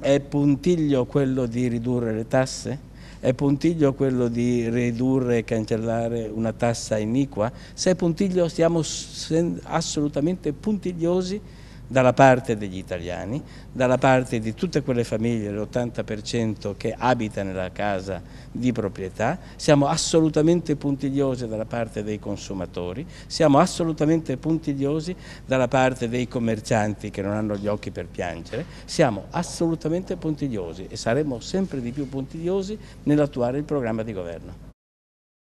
È puntiglio quello di ridurre le tasse? È puntiglio quello di ridurre e cancellare una tassa iniqua? Se è puntiglio siamo assolutamente puntigliosi dalla parte degli italiani, dalla parte di tutte quelle famiglie, l'80% che abita nella casa di proprietà, siamo assolutamente puntigliosi dalla parte dei consumatori, siamo assolutamente puntigliosi dalla parte dei commercianti che non hanno gli occhi per piangere, siamo assolutamente puntigliosi e saremo sempre di più puntigliosi nell'attuare il programma di governo.